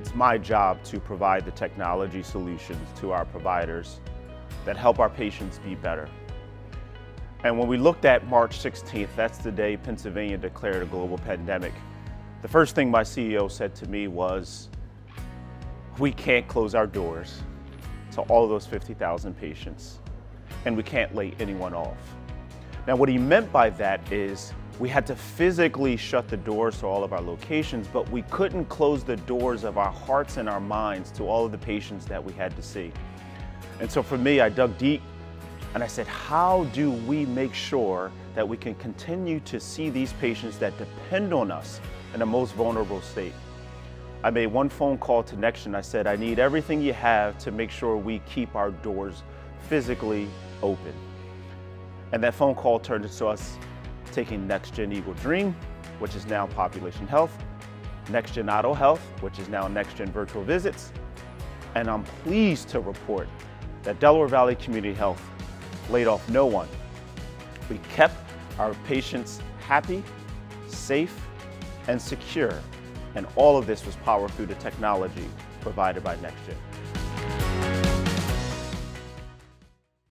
it's my job to provide the technology solutions to our providers that help our patients be better. And when we looked at March 16th, that's the day Pennsylvania declared a global pandemic, the first thing my CEO said to me was, we can't close our doors to all those 50,000 patients, and we can't lay anyone off. Now, what he meant by that is we had to physically shut the doors to all of our locations, but we couldn't close the doors of our hearts and our minds to all of the patients that we had to see. And so for me, I dug deep and I said, how do we make sure that we can continue to see these patients that depend on us in the most vulnerable state? I made one phone call to NextGen. I said, I need everything you have to make sure we keep our doors physically open. And that phone call turned into us taking NextGen Eagle Dream, which is now Population Health, NextGen Otto Health, which is now NextGen Virtual Visits, and I'm pleased to report that Delaware Valley Community Health laid off no one. We kept our patients happy, safe, and secure, and all of this was powered through the technology provided by NextGen.